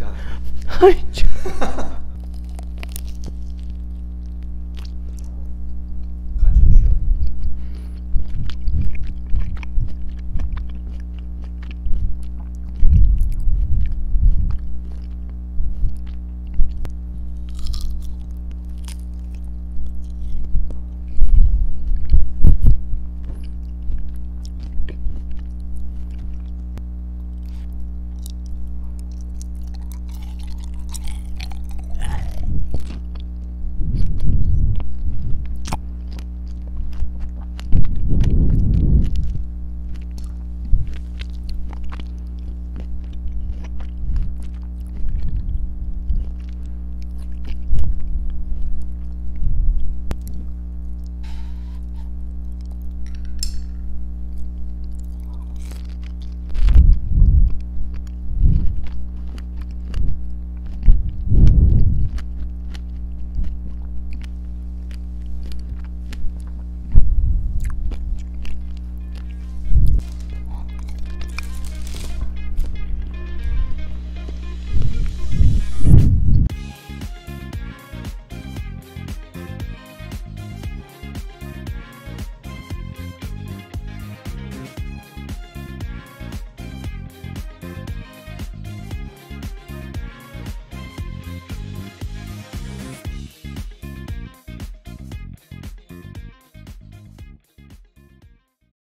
か。はい。